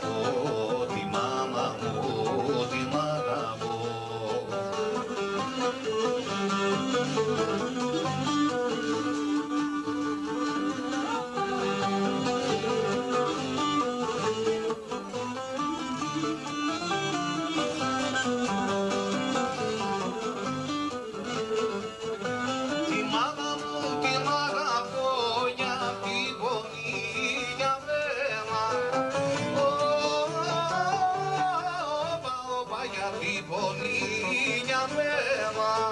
Oh. me va.